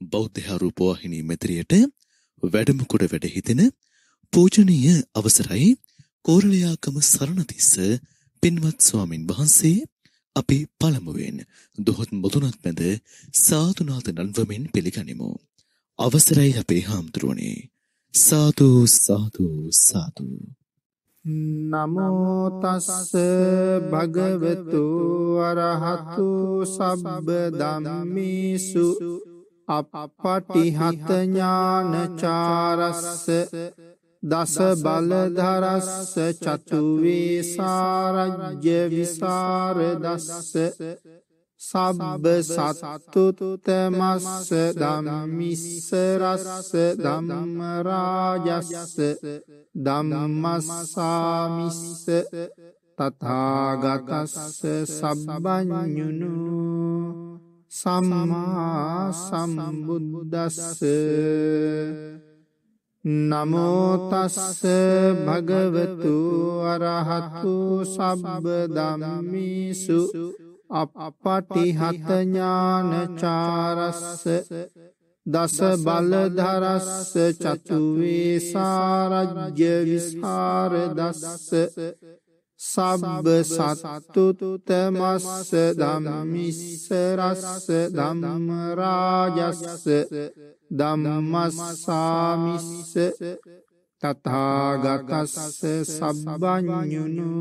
බෞද්ධ රූපවාහිනී මෙතිරියට වැඩමකොට වැඩ හිතෙන පූජනීය අවසරයි කෝරළයාකම සරණතිස්ස පින්වත් ස්වාමින් වහන්සේ අපි පළමුවෙන් දොහොත් මුදුනත් මැද සාදුනාද නන්වමින් පිළිගනිමු. අවසරයි අපේ හාමුදුරුවනේ. සාදු සාදු සාදු. නමෝතස්ස භගවතු අරහතු සබ්බ දම්මිසු අපපටිහතඥානචාරස්ස දස බලධරස්ස චතුවේ සාරජ්‍ය විසාරදස්ස සබ්බ සත්තුතුතමස්ස දම්මිස්සරස්ස දම්මරාජස්ස දම්මස්සාමිස්ස තථාගතස්ස සබ්බඥුනු සම්මා සම්බුද්දස්ස නමෝතස්ස භගවතු අරහතු සබ්බ දම්මිසු අපපටිහතඥානචාරස්ස දස බලධරස්ස චතුවේ සාරජ්‍ය විස්හාරදස්ස සබ්බ සත්තුතුතමස්ස දම්මිස්සරස්ස දම්මරාජස්ස දම්මස්සාමිස්ස තථාගතස්ස සබ්බඥුනු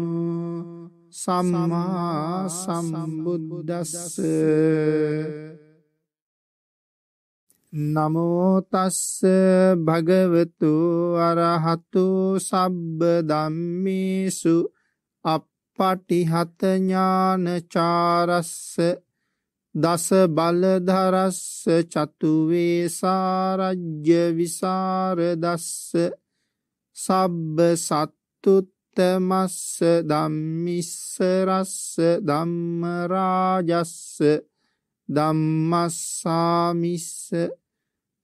සම්මා සම්බුද්දස්ස නමෝතස්ස භගවතු අරහතු සබ්බ දම්මිසු අපපටිහතඥානචාරස්ස දස බලධරස්ස චතුවේ සාරජ්‍ය විසාරදස්ස සබ්බ සත්තුත්තමස්ස දම්මිස්සරස්ස දම්මරාජස්ස දම්මස්සාමිස්ස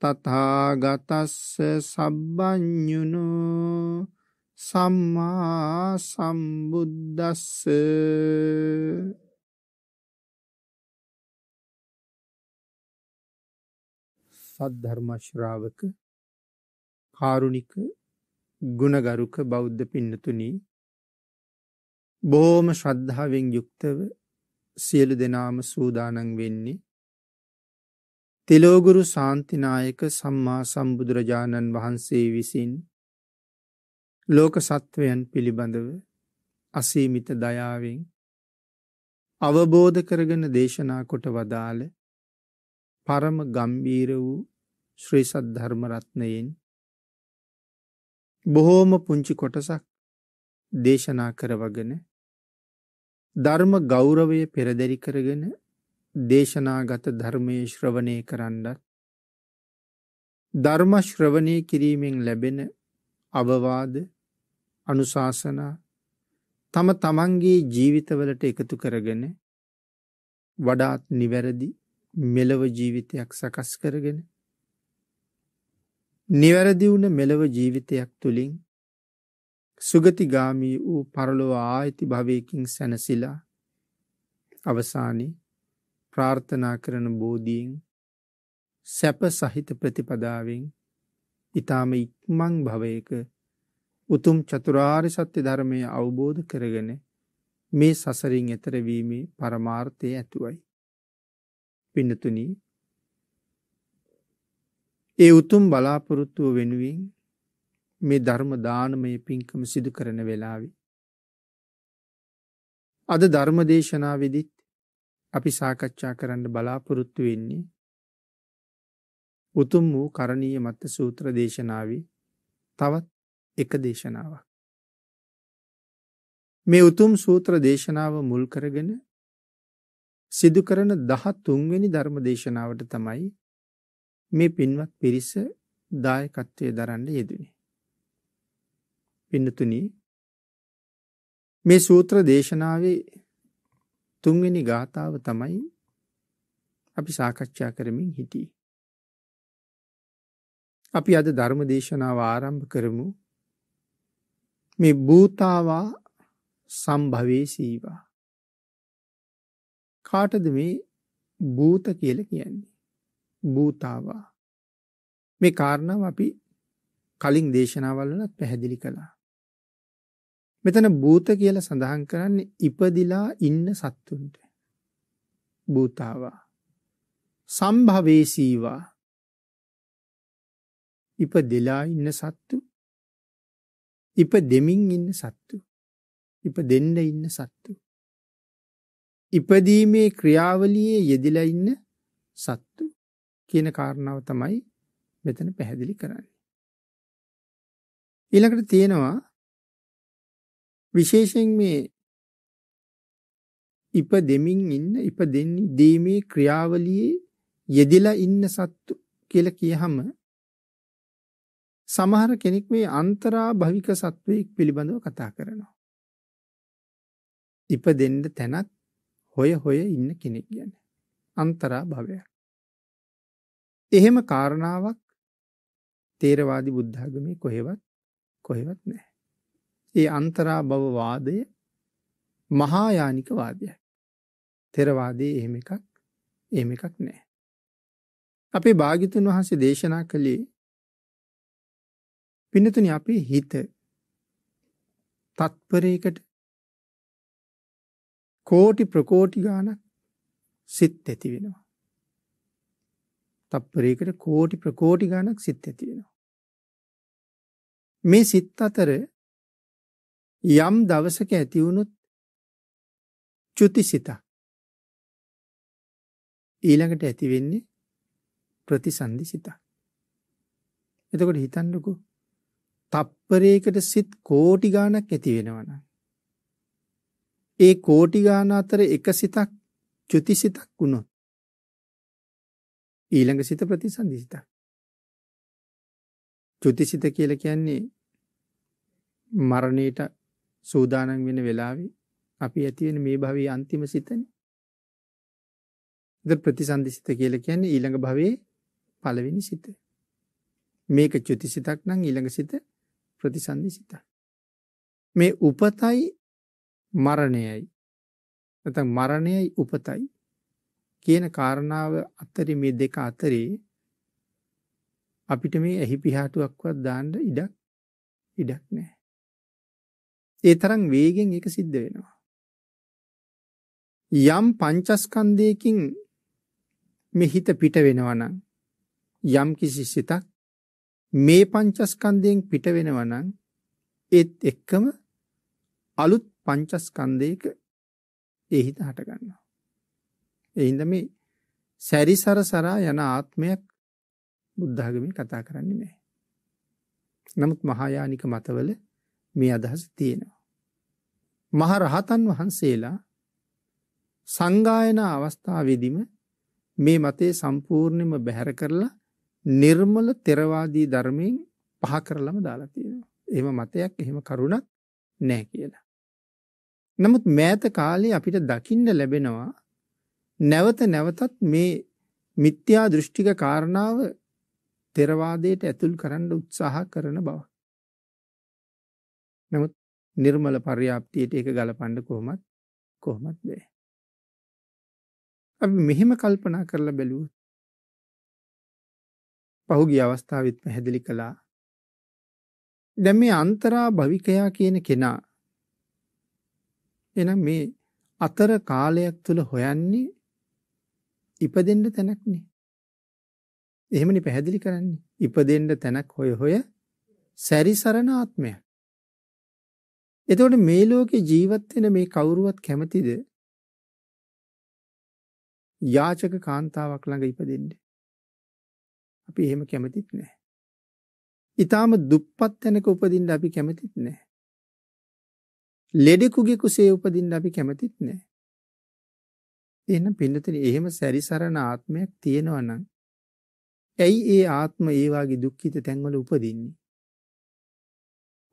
තථාගතස්ස සබ්බඥුනෝ සම්මා සම්බුද්දස්ස. සද්ධර්මශ්‍රාවක කාරුණික ගුණගරුක බෞද්ධ පින්නතුනි බොහෝම ශ්‍රද්ධාවෙන් යුක්තව සියලු දෙනාම සූදානන් වෙන්නේ තෙලෝගුරු සාන්තිනායක සම්මා සම්බුදුරජාණන් වහන්සේ විසින් ලෝක සත්වයන් පිළිබඳව අසීමිත දයාවෙන් අවබෝධ කරගෙන දේශනා කොට වදාළ පරම ගම්බීර වූ ශ්‍රී සද්ධර්මරත්නයෙන් බොහෝම පුංචි කොටසක් දේශනා කරවගෙන ධර්ම ගෞරවය පෙරදැරි කරගෙන දේශනාගත ධර්මය ශ්‍රවණය කරන්නත් ධර්ම ශ්‍රවණය කිරීමෙන් ලැබෙන අවවාද අනුශාසනා තම තමන්ගේ ජීවිතවලට එකතු කරගෙන වඩාත් නිවැරදි මෙලව ජීවිතයක් සකස් කරගෙන නිවැරදි වුණ මෙලව ජීවිතයක් තුළින් සුගතිගාමී වූ පරලොව ආයිති භවයකින් සැනසිලා අවසානි ප්‍රාර්ථනා කරන බෝධීන් සැප සහිත ප්‍රතිපදාවෙන් ඉතාම ඉක්මං භවයක උතුම් චතුරාර් සත්‍ය ධර්මය අවබෝධ කරගෙන මේ සසරින් එතරවීමේ පරමාර්ථය ඇතුවයි. පිනතුනී ඒ උතුම් බලාපොරොත්තුව වෙනුවෙන් මේ ධර්ම දානමය පින්කම සිදු කරන වෙලාවි. අද ධර්මදේශනාවෙදිත් අපි සාකච්ඡා කරන්න බලාපොරොත්තු වෙන්නේ උතුම් වූ කරණීය මත්ත සූත්‍ර දේශනාවී තවත් එක දේශනාවක්. මේ උතුම් සූත්‍ර දේශනාව මුල් කරගෙන සිදු කරන දහ තුන්වෙනි ධර්ම දේශනාවට තමයි මේ පින්වත් පිරිස දායකත්වය දරන්න යෙදනේ. පින්නතුනී මේ සූත්‍ර දේශනාවේ තුන්වෙනි ගාථාව තමයි අපි සාකච්ඡා කරමින් හිටිය. අපි අද ධර්ම දේශනාව ආරම්භ කරමු මේ භූතාවා සම්භවේ සීවා. කාටද මේ භූත කියල කියන්නේ. භූතාවා. මේ කාරණාව අපි කලින් දේශනාවල්ලත් පැහැදිලි කළා. මෙතන භූත කියල සඳහන් කරන්නේ ඉපදිලා ඉන්න සත්තුන්ට. භූතාවා. සම්භවේසීවා ඉප දෙලා ඉන්න සත්තු. ඉප දෙමින් ඉන්න සත්තු. ඉප දෙන්න ඉන්න සත්තු. ඉපදීමේ ක්‍රියාවලියේ යෙදිලා ඉන්න සත්තු කියන කාරණාව තමයි මෙතන පැහැදිලි කරන්නේ. ඊළඟට තියෙනවා විශේෂයෙන් මේ ඉප දෙමින් ඉන්න ඉප දෙන්නේ දීමේ ක්‍රියාවලියේ යෙදිලා ඉන්න සත්තු කියලා කියහම සමහර කෙනෙක් මේ අන්තරා භවික සත්වයෙක් පිළිබඳව කතා කරනවා. ඉප දෙන්න තැනත් හොය හොය ඉන්න කෙනෙක් ගැන. අන්තරා භවයක්. එහෙම කාරණාවක් තේරවාදි බුද්ධාගමේ කොහෙවත් කොහෙවත් නෑ. ඒ අන්තරා බව වාදය මහායානික වාදයක්. තෙරවාදයේ එහෙම එකක් එහෙම එකක් නෑ. අපේ භාගිතුන් වහන්සේ දේශනා කළේ පිනතුන අපේ හිත තත්පරයකට කෝටි ප්‍රකෝටි ගානක් සිත් ඇති වෙනවා. තප්පරයකට කෝටි ප්‍රකෝටි ගානක් සිත් ඇති වෙනවා. මේ සිත් අතර යම් දවසක ඇතිවුණුත් චුති සිතා ඊළඟට ඇතිවෙන්නේ ප්‍රතිසන්ධි සිතා. එතකොට හිතන්නකු තප්පරයකට සිත් කෝටි ගානක් ඇති වෙනවන. ඒ කෝටි ගාන අතර එක සිතක් චුති සිතක් වුණොත් ඊළඟ සිත ප්‍රතිසන්ධි සිතක්. චුතිසිත කියල කියන්නේ මරණයට සූදානන් වෙන වෙලාවේ අපි ඇතිවෙන මේ භවී අන්තිම සිතන ද ප්‍රතිසන්ධිසිත කියල කියන්නේ ඊළඟ භවේ පලවෙනි සිත මේක චුතිසිතක් නම් ඊළඟ සිත ප්‍රතිසන්ධි සිත මේ උපතයි මරණයයි නැත මරණයයි උපතයි කියන කාරණාව අතරි මේ දෙක අතරේ අපිට මේ ඇහි පිහාටුවක්වත් දාන්න ඉඩක් ඉඩක් නෑ. ඒ තරම් වේගෙන් එක සිද්ධ වෙනවා. යම් පංචස්කන්දයකින් මෙහිත පිට වෙනවනං යම් කිසි සිතක් මේ පංචස්කන්දයෙන් පිට වෙනවනං ඒත් එක්කම අලුත් පංචස්කන්දයක එහිත හටගන්නවා. එහින්ද මේ සැරිසර සරා යන ආත්මයක් බුද්ධාගමින් කතා කරන්නේ නෑ. නමුත් මහායානික මතවල මේ අදහස තියෙනවා. මහ රහතන් වහන්සේලා සංගායන අවස්ථාවේදිම මේ මතේ සම්පූර්ණයම බැහැර කරලා නිර්මල තෙරවාදී ධර්මයෙන් පහ කරලම දාලා තියෙනවා. එහෙම මතයක් එහෙම කරුණක් නෑ කියලා. නමුත් මෑත කාලේ අපිට දකින්න ලැබෙනවා නැවත නැවතත් මේ මිත්‍යා දෘෂ්ටික කාරණාව තෙරවාදයට ඇතුල් කරන්න උත්සාහ කරන බව. නමුත් නිර්මල පර්යාප්තියට ඒක ගලපණ්ඩ කොහොමත් කොහොමත් බෑ. අපි මෙහෙම කල්පනා කරලා බැලූ පහුගිය අවස්ථාවත් පැහැදිලි කළා. දැම් මේ අන්තරා භවිකයා කියන කෙනා එනම් මේ අතර කාලයක් තුළ හොයන්නේ ඉපදෙන්ට තැනක්නේ. එහෙමනි පැහැදිලි කරන්නේ. ඉපදෙන්ට තැනක් හොය හොය සැරිසරණ ආත්මය එතවට මේ ලෝකෙ ජීවත්වෙන මේ කවුරුවත් කැමතිද? යාචක කාන්තාවක් ළඟ ඉපදෙන්ට අපි එහෙම කැමතිත් නෑ ඉතාම දුප්පත් තැනක උපදින්ට අපි කැමතිත් නෑ ලෙඩෙකුගේ කුසේ උපදින්ට අපි කැමතිත් නෑ එන්න පින්නතන එහෙම සැරිසරණ ආත්මයක් තියෙනවනම් ඇයි ඒ ආත්ම ඒවාගේ දුක්ඛිත තැන්වල උපදින්නේ.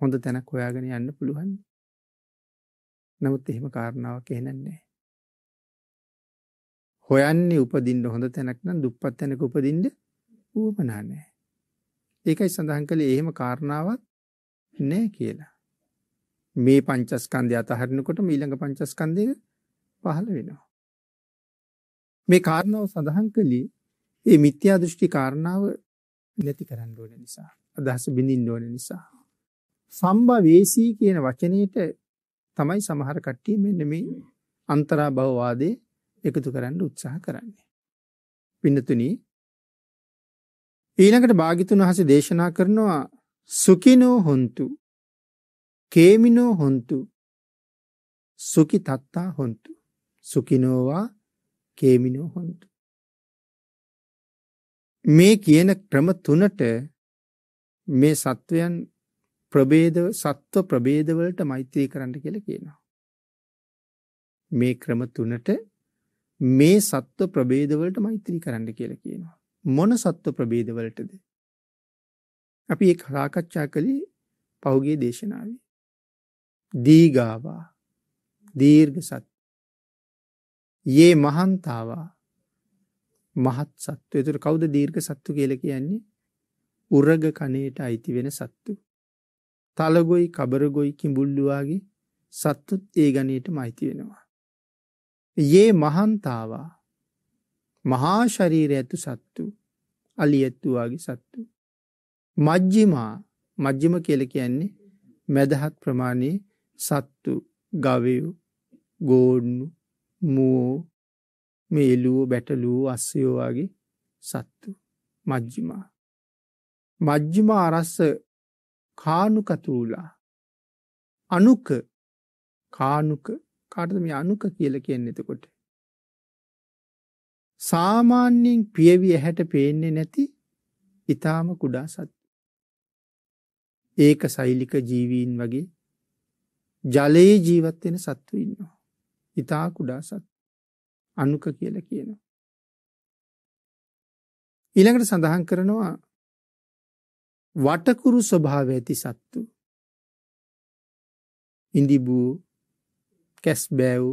හොඳ තැනක් හොයාගෙන යන්න පුළුවන්. නමුත් එහෙම කාරණාවක් එහෙනන්නේ. හොයන්නේ උපදින්න හොඳ තැනක් නම් දුප්පත් තැනක උපදින්න ඌමනා නෑ. ඒකයි සඳහන් කළේ එහෙම කාරණාවක් නෑ කියලා. මේ පංචස්කන්ධය අතහරිනකොට ඊළඟ පංචස්කන්ධය පහළ වෙනවා. මේ කාරණාව සඳහන් කළේ ඒ මිත්‍යා දෘෂ්ටි කාරණාව නැති කරන්න ඕන නිසා. අදහස බිඳින්න ඕන නිසා. සම්භා වේසී කියන වචනයට තමයි සමහර කට්ටිය මෙන්න මේ අන්තරා භවවාදේ එකතු කරන්න උත්සාහ කරන්නේ. පින්නතුනි ඊළඟට භාගිතුන් වහස දේශනා කරනවා සුකිනෝ හොන්තු කේමිනෝ හොන්තු සුකි තත්තා හොන්තු සුකිනෝවා කේමිනෝ හොන්තු මේ කියන ක්‍රම තුනට මේ සත්වයන් ප්‍රබේද සත්ව ප්‍රබේදවලට මෛත්‍රී කරන්න කියල කියනවා. මේ ක්‍රම තුනට මේ සත්ව ප්‍රබේදවලට මෛත්‍රී කරන්න කියල කියනවා. මොන සත්ව ප්‍රබේදවලටද. අපි ඒ සාකච්ඡා කළේ පෞගේ දේශනාව. දීගාවා දීර්ඝ සත්. ඒ මහන්තාවා මහත් සත්ව එතුර කවුද දීර්ඝ සත්තු කියල කියන්නේ උරග කනයට අයිති වෙන සත්තු. තලගොයි කබරගොයි කිඹුල්ලුවාගේ සත්තුත් ඒ ගනයට මයිති වෙනවා. ඒ මහන්තාවා මහා ශරීර ඇතු සත්තු අලි ඇත්තුවාගේ සත්තු. මජ්ජිමා මජ්ජිම කියල කියන්නේ මැදහත් ප්‍රමාණයේ සත්තු ගවයු ගෝඩ්නු මූෝ මේ එලුවෝ බැටලූ අස්සයෝවාගේ සත්තු මජ්ජිමා. මජ්ජිම අරස්ස කානුකතුූලා අනුක කානුක කාටද මේ අනුක කියල කියන්න එතකොට. සාමාන්‍යයෙන් පියවි ඇහැට පේන්නේ නැති ඉතාම කුඩා සත්. ඒක සෛලික ජීවීන් වගේ ජලයේ ජීවත්වෙන සත්තු ඉන්නවා. ඉතා කුඩා සත් අනුක කියල කියනවා. ඊළඟට සඳහන් කරනවා වටකුරු ස්වභාව ඇති සත්තු. ඉදිබූ කැස් බෑව්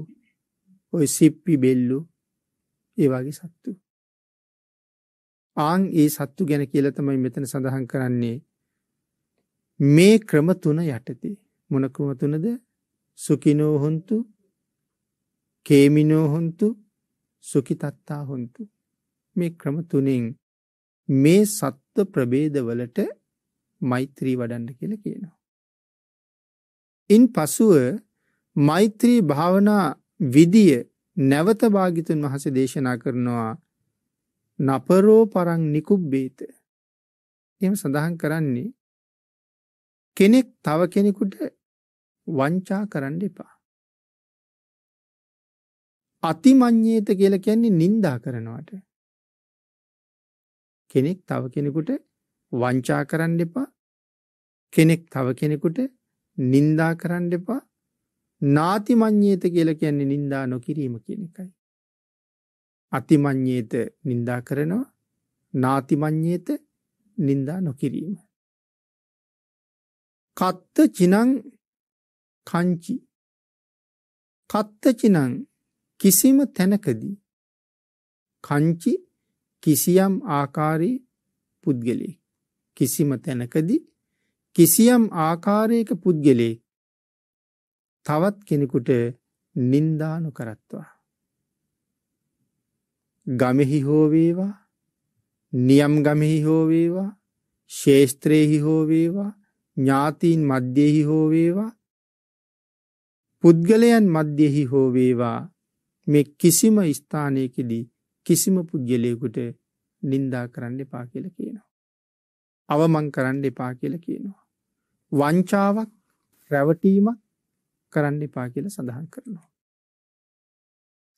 ඔය සිප්පි බෙල්ලු ඒවාගේ සත්තු. ආං ඒ සත්තු ගැන කියල තමයි මෙතන සඳහන් කරන්නේ මේ ක්‍රම තුන යටතේ මොන ක්‍රම තුනද සුකිනෝහොන්තු කේමිනෝහොන්තු සුකිතත්තා හොන්තු මේ ක්‍රම තුනෙන් මේ සත්ව ප්‍රබේදවලට මෛත්‍රී වඩන්න කියල කියනවා. ඉන් පසුව මෛත්‍රී භාවනා විදිය නැවත භාගිතුන් වහස දේශනා කරනවා නපරෝ පරං නිකුබ්බේත එම සඳහන් කරන්නේ කෙනෙක් තව කෙනෙකුට වංචා කරන්න එපා. අතිමං්්‍යේත කියල කියන්නේ නින්දා කරනවට. කෙනෙක් තව කෙනෙකුට වංචා කරන්න එපා කෙනෙක් තව කෙනෙකුට නින්දා කරන්න එපා නාතිමං්්‍යේත කියල කියන්නේ නින්දා නොකිරීම කියන එකයි. අතිමං්්‍යේත නින්දා කරනවා නාතිමං්්‍යේත නින්දා නොකිරීම. කත්ත චිනං කංචි කත්ත චිනං කිසිම තැනකදී කංචි කිසියම් ආකාරී පුද්ගලේ කිසිම තැනකදී කිසියම් ආකාරයක පුද්ගලේ තවත් කෙනෙකුට නින්දානු කරත්වා. ගමෙහි හෝවේවා නියම් ගමෙහි හෝවේවා ශේෂත්‍රයෙහි හෝවේවා ඥාතීන් මධ්‍යෙහි හෝවේවා පුද්ගලයන් මධ්‍යෙහි හෝවේවා මේ කිසිම ස්ථානයකදී කිසිම පුද්ගලයකුට නින්දා කරන්න එපා කියල කියනවා. අවමං කරන්න එපා කියල කියනවා. වංචාවක් රැවටීමක් කරන්න එපා කියල සඳහන් කරනවා.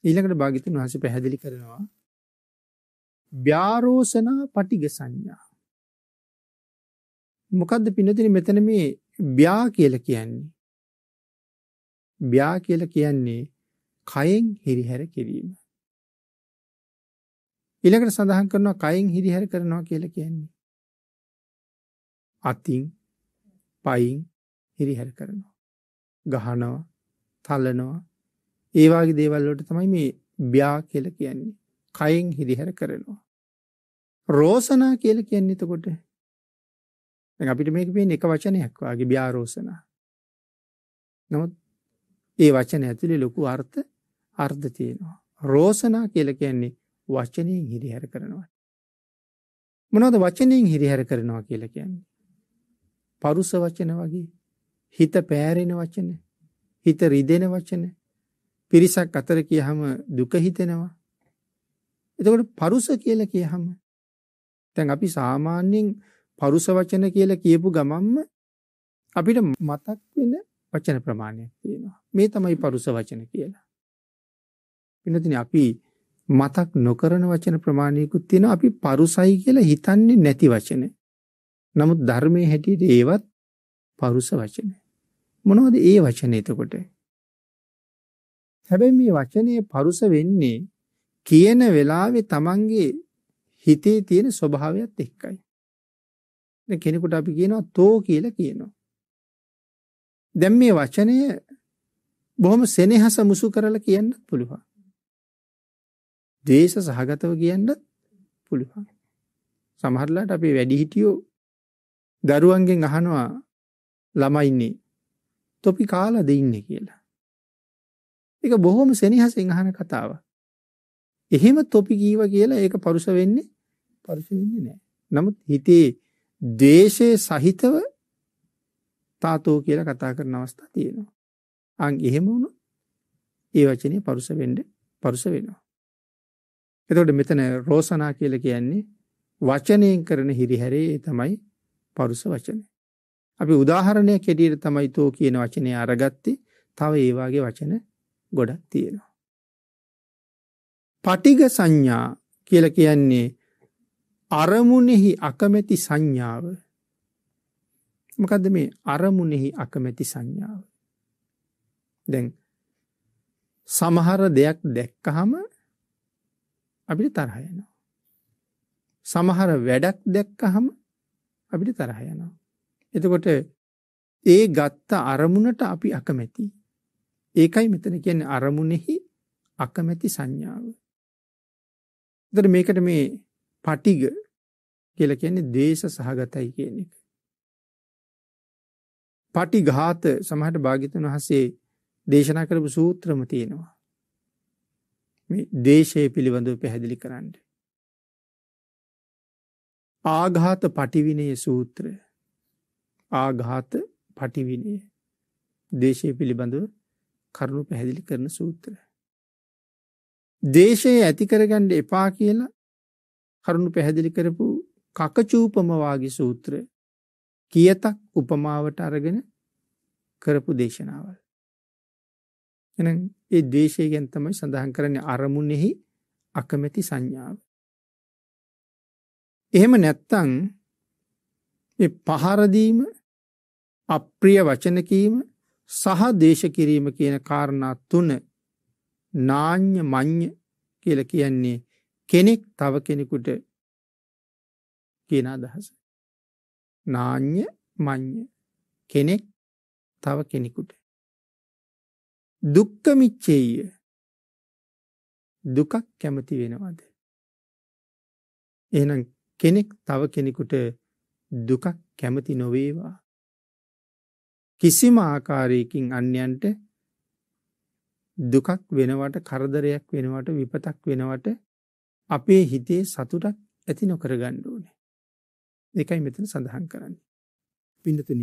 ඊළකට භාගිතුන් වහස පැහැදිලි කරනවා ්‍යාරෝසනා පටිග සංඥා. මොකක්ද පිනතින මෙතන මේ ්‍යා කියල කියන්නේ. ්‍යා කියල කියන්නේ කයෙන් හිරිහැර කිරීම. ඉළකට සඳහන් කරනවා කයින් හිරිහැර කරනවා කියල කියන්නේ. අතින් පයින් හිරිහැර කරනවා. ගහනවා තලනවා ඒවාගේ දේවල්ලට තමයි මේ ්‍යා කියල කියන්නේ. කයින් හිරිහැර කරනවා. රෝසනා කියල කියන්නේ එතකොට අපිට මේක පේ එක වචනයක් වගේ ්‍යාරෝසනා. නමුත් ඒ වචන ඇතුළි ලොකු අර්ථ අර්ධ තියෙනවා. රෝසනා කියල කියන්නේ වචනයෙන් හිරිහැර කරනවා. මොනවද වචනයෙන් හිරිහැර කරනවා කියලා කියන්නේ. පරුස වචන වගේ හිත පෑරෙන වචන හිත රිදෙන වචන පිරිසක් අතර කියහම දුක හිතෙනවා. එතකොට පරුස කියල කියහම තැන් අපි සාමාන්‍යයෙන් පරුස වචන කියල කියපු ගමම්ම අපිට මතක් වෙන වචන ප්‍රමාණයක් තියෙනවා. මේ තමයි පරුස වචන කියලා. පිනතින අපි මතක් නොකරන වචන ප්‍රමාණයකුත් තියෙන අපි පරුසයි කියලා හිතන්නේ නැති වචන. නමුත් ධර්මය හැටියට ඒවත් පරුස වචන. මොනවද ඒ වචන එතකොට. හැබැයි මේ වචනය පරුස වෙන්නේ කියන වෙලාවෙ තමන්ගේ හිතේ තියෙන ස්වභාවයක් එක්කයි. කෙනෙකුට අපි කියනවා තෝ කියලා කියනවා. දැම් මේ වචනය බොහොම සෙනෙහස මුසු කරලා කියන්න පුළුවන්. දේශ සහගතව කියන්න පුළුවන්. සමහරලාට අපේ වැඩිහිටියෝ දරුවන්ගෙන් අහනවා ළමයින්නේ තොපි කාලද ඉන්න කියලා. එක බොහොම සෙනහසෙන් අහන කතාව. එහෙම තොපි කීව කියලා ඒක පරුස වෙන්නේ පරුස වෙන්නේ නෑ. නමුත් හිතේ දේශය සහිතව තාතෝ කියලා කතා කරන අවස්ථා තියෙනවා. අං එහෙම වුණු ඒ වචනය පරුස වෙන්ඩ පරුස වෙනවා. එතොට මෙතන රෝසනා කියල කියන්නේ වචනයෙන් කරන හිරිහැරේ තමයි පරුස වචනය. අපි උදාහරණය කෙටියට තමයි තෝ කියන වචනය අරගත්ති. තව ඒවාගේ වචන ගොඩක් තියෙනවා. පටිග සංඥා කියල කියන්නේ අරමුණෙහි අකමැති සංඥාව. මොකද මේ අරමුණෙහි අකමැති සංඥාව? දැන් සමහර දෙයක් දැක්කහම අපිට තරහයනවා සමහර වැඩක් දැක්කහම අපිට තරහයනවා එතකොට ඒ ගත්ත අරමුණට අපි අකමැති ඒකයි මෙතන කියන්නේ අරමුණෙහි අකමැති සංඥාව දර මේකට මේ පටිග කියල කියන්නේ දේශ සහගතයි කියන එක. පටි ගාත සමහට භාගිතන් වහසේ දේශනා කරපු සූත්‍රම තියෙනවා. දේශය පිළිබඳව පැහැදිලි කරන්න. ආඝාත පටිවිනය සූත්‍රය ආඝාත පටිවිනය දේශය පිළිබඳව කරුණු පැහැදිලි කරන සූත්‍රය. දේශය ඇතිකරගණ්ඩ එපා කියලා කරුණු පැහැදිලි කරපු කකචූපමවාගේ සූත්‍ර කියතක් උපමාවට අරගෙන කරපු දේශනාවල්. එන ඒ දේශය ගැන් තමයි සඳහන් කරන්නේ අරමුණෙහි අකමැති සංඥාව. එහෙම නැත්තං පහරදීම අප්‍රිය වචනකීම සහ දේශ කිරීම කියන කාරණා තුන නාං්‍ය මං්්‍ය කියල කියන්නේ කෙනෙක් තව කෙනෙකුට කියන අදහස. නාං්‍ය මං්්‍ය කෙනෙක් තව කෙනෙකුට. දුක්කමිච්චේය දුකක් කැමති වෙනවද. එනම් කෙනෙක් තව කෙනෙකුට දුකක් කැමති නොවේවා. කිසිම ආකාරයකින් අන්‍යන්ට දුකක් වෙනවට කරදරයක් වෙනවට විපතක් වෙනවට අපේ හිතේ සතුටක් ඇති නොකර ගණ්ඩුවනේ. එකයි මෙතන සඳහන් කරන්න. පිඩතුන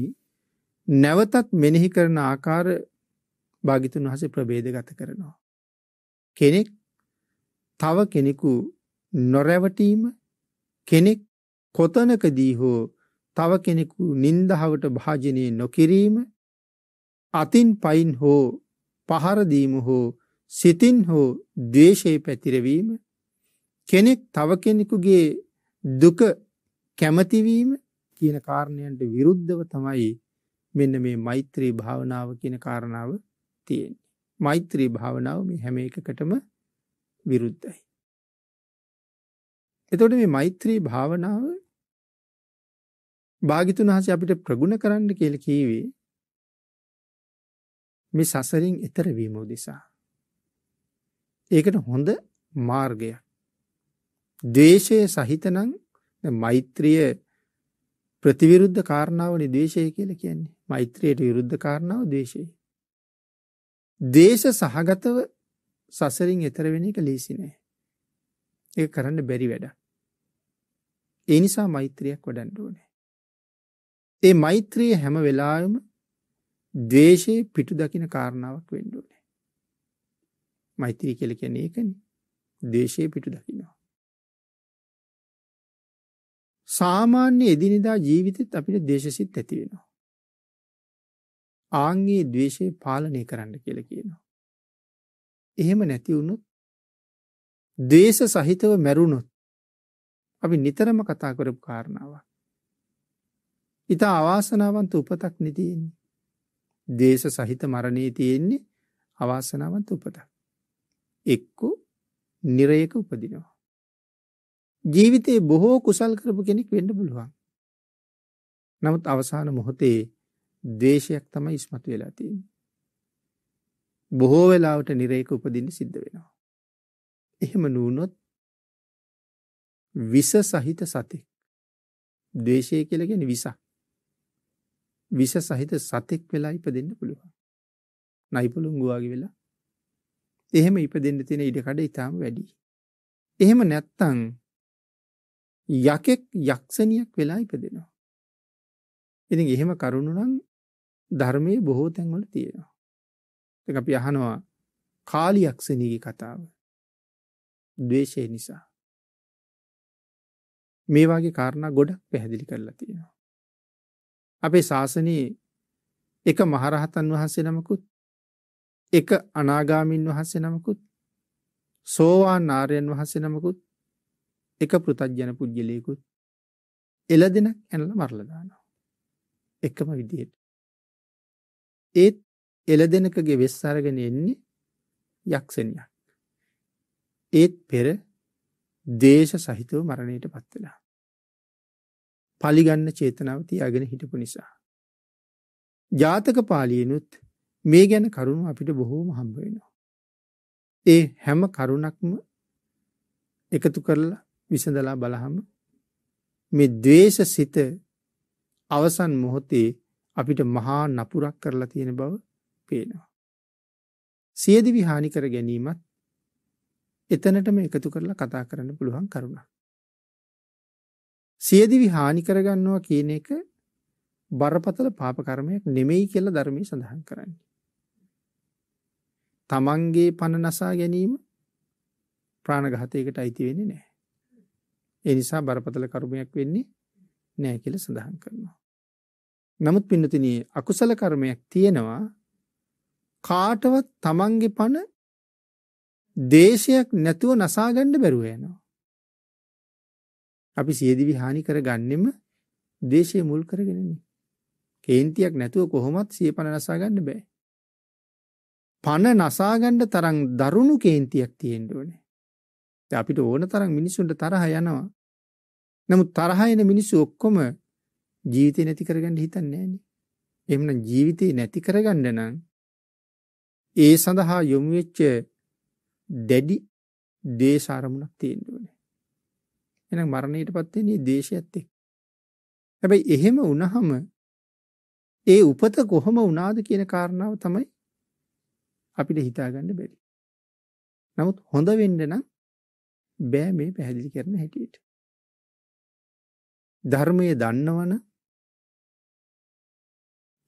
නැවතත් මෙනෙහි කරන ආකාර භාගිතුන් වහස ප්‍රබේද ගත කරනවා. කෙනෙක් තව කෙනෙකු නොරැවටීම කෙනෙක් කොතනකදී හෝ තව කෙනෙකු නින්දහවට භාජනය නොකිරීම අතින් පයින් හෝ පහරදීම හෝ සිතින් හෝ දේශය පැතිරවීම කෙනෙක් තව කෙනෙකුගේ දුක කැමතිවීම කියන කාරණයන්ට විරුද්ධව තමයි මෙන්න මේ මෛත්‍රී භාවනාව කියන කාරණාව තියෙන්. මෛත්‍රී භාවනාව මේ හැම එකකටම විරුද්ධයි. එතොට මේ මෛත්‍රී භාවනාව භාගිතුන් වහස අපිට ප්‍රගුණ කරන්න කියල කීවේ මේ සසරින් එතරවීම උදෙසා. ඒකට හොඳ මාර්ගයක්. දේශය සහිතනං මෛත්‍රිය ප්‍රතිවිරුද්ධ කාරණාව නිදේශය කියල කියන්නේ මෛත්‍රයට විරුද්ධ කාරණාව දේශය. දේශ සහගතව සසරින් එතර වෙන එක ලීසි නෑ. ඒ කරන්න බැරි වැඩ. ඒ නිසා මෛත්‍රියක් වඩන්න ඕනේ. ඒ මෛත්‍රිය හැම වෙලාවෙම ද්වේෂයේ පිටු දකින කාරණාවක් වෙන්න ඕනේ. මෛත්‍රී කියලා කියන්නේ ඒකනේ. ද්වේෂයේ පිටු දකිනවා. සාමාන්‍ය එදිනෙදා ජීවිතෙත් අපිට දේශසිත් ඇති වෙනවා. ආන්ගේ ද්වේෂය පාලනය කරන්න කියලා කියනවා. එහෙම නැති වුණොත් දේශ සහිතව මැරුණොත් අපි නිතරම කතා කරපු කාරණාවක්. ඉතා අවාසනාවන්ත උපතක් නිතියෙන්නේ. දේශ සහිත මරණයේ තියෙන්නේ අවාසනාවන්ත උපතක්. එක්කු නිරයක උපදිනවා. ජීවිතයේ බොහෝ කුසල් කරපු කෙනෙක් වෙන්න පුළුවන්. නමුත් අවසාන මොහොතේ දේශයක් තමයි ඉස්මතු වෙලා තියෙන්නේ. බොහෝ වෙලාවට නිරේක උපදින්න සිද්ධ වෙනවා. එහෙම නූනොත් විස සහිත සතෙක් දේශය කියලගෙන විසක් විස සහිත සතෙක් වෙලා ඉපදෙන්න පුළුවන්. නයිපුළුන්ගුවාගේ වෙලා එහෙම ඉපදෙන්න තියෙන ඉඩකඩ ඉතාම වැඩි. එහෙම නැත්තං යකෙක් යක්ෂණයක් වෙලා ඉපදෙනවා. ඉතින් එහෙම කරුණුනම් ධර්මයේ බොහෝ තැන්වල තියෙනවා. එක අපි අහනවා කාලියක්ෂණීගේ කතාව. දවේශය නිසා. මේ වගේ කාරණා ගොඩක් පැහැදිලි කරලා තියෙනවා. අපේ ශාසනයේ එක මහරහතන් වහන්සේ නමකුත් එක අනාගාමින් වහන්සේ නමකුත් සෝවාන් නාරයන් වහන්සේ නමකුත් එක පෘතජ්ජන පුද්ගලයකුත් එල දෙන ඇනල මරලදානවා. එකම විදියට. ඒත් එල දෙනකගේ වෙස් අරගෙන එන්නේ යක්ෂණයක්. ඒත් පෙර දේශ සහිතව මරණයට පත්වෙලා. පලිගන්න චේතනාව තියාගෙන හිටපු නිසා. ජාතක පාලියනුත් මේ ගැන කරුණු අපිට බොහෝම හම්බ වෙනවා. ඒ හැම කරුණක්ම එකතු කරලා විසඳලා බලහම මේ දවේශ සිත අවසන් මොහොතේ අපිට මහා නපුරක් කරලා තියෙන බව පේනවා. සියදිවි හානි කර ගැනීමත් එතනටම එකතු කරලා කතා කරන්න පුළුවන් කරුණ. සියදිවි හානි කරගන්නවා කියන එක බරපතල පාපකර්මයක් නෙමෙයි කියල ධර්මය සඳහන් කරන්නේ. තමන්ගේ පණ නසා ගැනීම ප්‍රාණගහතයකට අයිති වෙන්නේ නෑ. එනිසා බරපතල කරුමයක් වෙන්නේ නෑ කියල සඳහන් කරනවා. නමුත් පින්නතින අකුසල කර්මයක් තියෙනවා කාටවත් තමන්ගේ පණ දේශයක් නැතුව නසාගණ්ඩ බැරුව යනවා. අපි සියදිවි හානි කර ගන්නෙම දේශය මුල් කරගෙනන්නේ. කේන්තියක් නැතුව කොහොමත් සිය පණ නසාගන්න බෑ. පණ නසාගණ්ඩ තරං දරුණු කේන්තියක් තියෙන්ඩුවනේ. අපිට ඕන තරම් මිනිසුන්ට තරහ යනවා. නමුත් තරහයන මිනිස්සු ඔක්කොම ජීවිතය නැති කරගන්න හිතන්න ෑන. එමන ජීවිතය නැති කරගන්න නම් ඒ සඳහා යොමුවෙච්ච දැඩි දේශාරමුණක් තියෙන්ඩුවන. එන මරණයට පත්වෙනේ දේශ ඇත්තෙක්. හැබැයි එහෙම උනහම ඒ උපත කොහොම උනාද කියන කාරණාව තමයි අපිට හිතාගන්න බැරි. නමුත් හොඳ වෙන්න නම් බෑ මේ පැහැදිලි කරන හැටියට. ධර්මය දන්නවන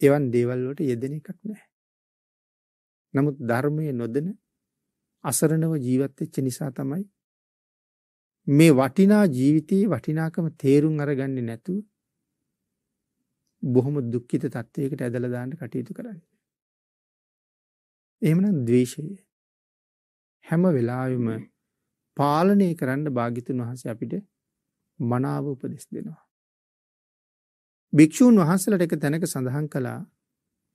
එවන් දේවල්ලට යෙදෙන එකක් නෑ. නමුත් ධර්මය නොදන අසරණව ජීවත්වෙච්ච නිසා තමයි මේ වටිනා ජීවිතයේ වටිනාකම තේරුම් අරගන්න නැතුව බොහොම දුක්කිත තත්ත්වයකට ඇදලදාන්න කටයුතු කරන්න. එහෙමන දවේශය හැම වෙලාවිම පාලනය කරන්න භාගිතුන් වහස අපිට මනාව උපදෙස් දෙනවා. භික්‍ෂූන් වහන්සලට එක තැනක සඳහන් කළා